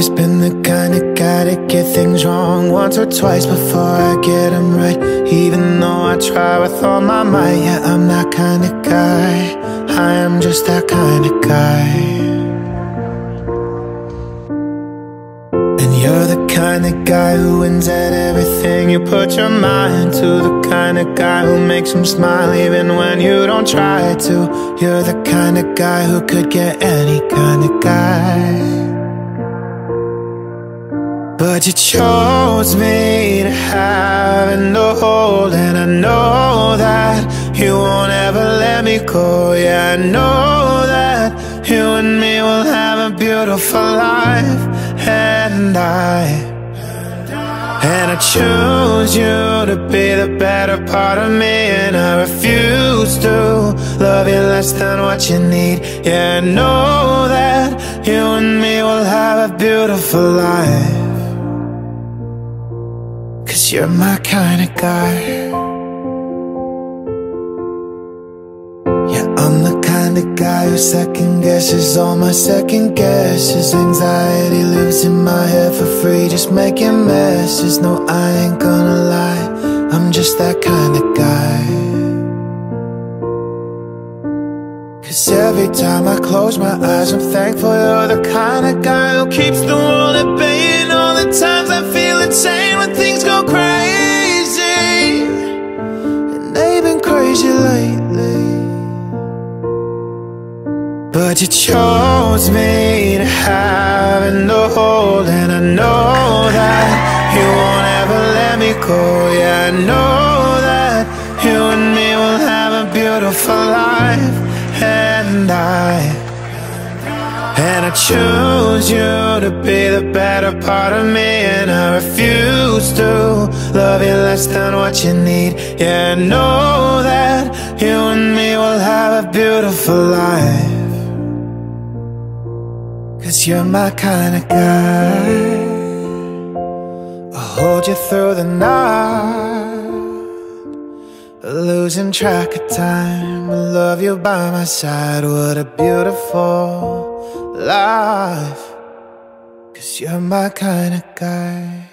always been the kind of guy to get things wrong once or twice before I get them right. Even though I try with all my might, yeah, I'm that kind of guy. I am just that kind of guy. And you're the kind of guy who wins at everything you put your mind to. The kind of guy who makes them smile even when you don't try to. You're the kind of guy who could get any kind of guy. But you chose me to have and to hold And I know that you won't ever let me go. Yeah, I know that you and me will have a beautiful life And I and I choose you to be the better part of me And I refuse to love you less than what you need. Yeah, I know that you and me will have a beautiful life Cause you're my kind of guy. Yeah, I'm the kind of guy who second guesses all my second guesses. Anxiety lives in my head for free, just making messes. No, I ain't gonna lie, I'm just that kind of guy. Cause every time I close my eyes I'm thankful you're the kind of guy who keeps the world at bay all the times crazy lately. But you chose me to have and to hold And I know that you won't ever let me go. Yeah, I know that you and me will have a beautiful life and I and I choose you to be the better part of me. And I refuse to love you less than what you need. Yeah, I know that you and me will have a beautiful life. Cause you're my kind of guy. I'll hold you through the night. Losing track of time, I love you by my side. What a beautiful life. Cause you're my kind of guy.